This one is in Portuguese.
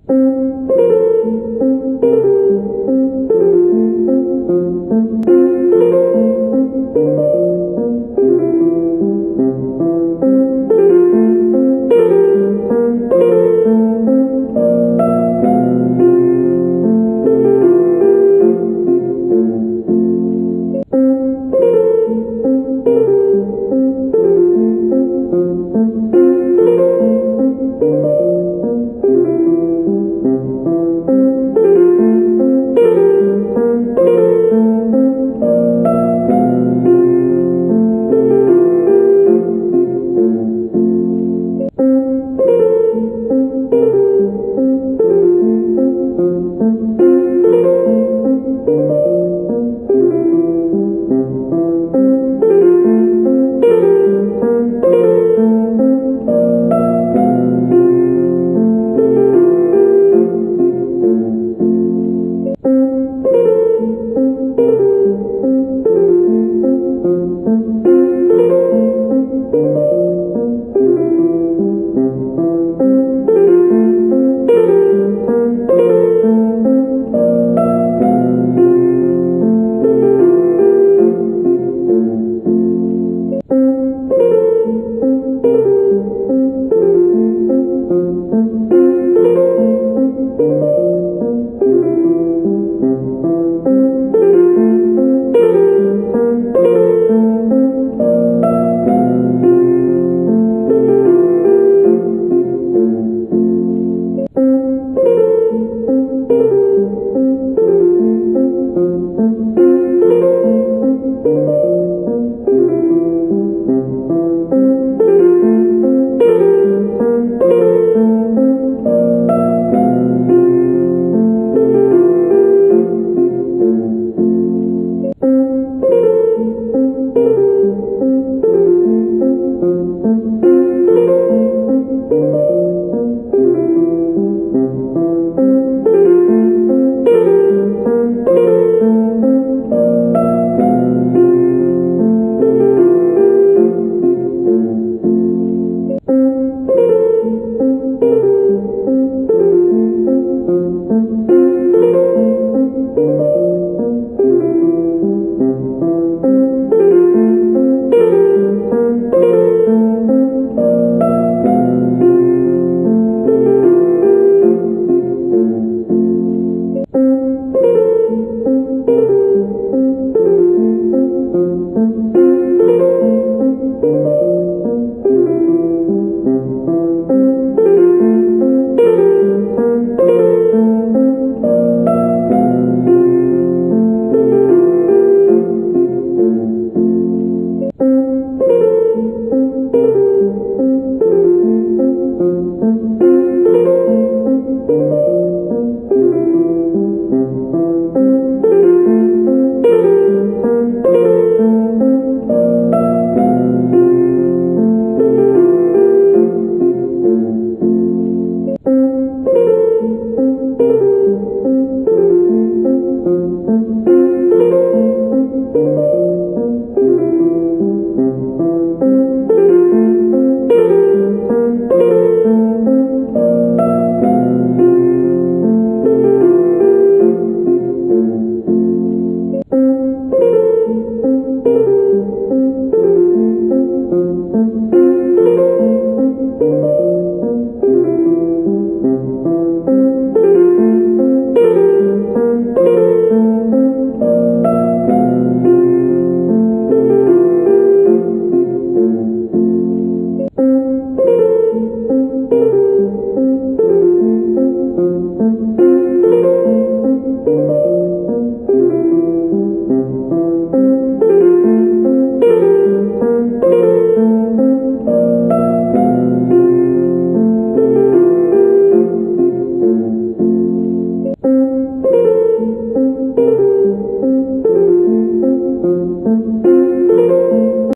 Música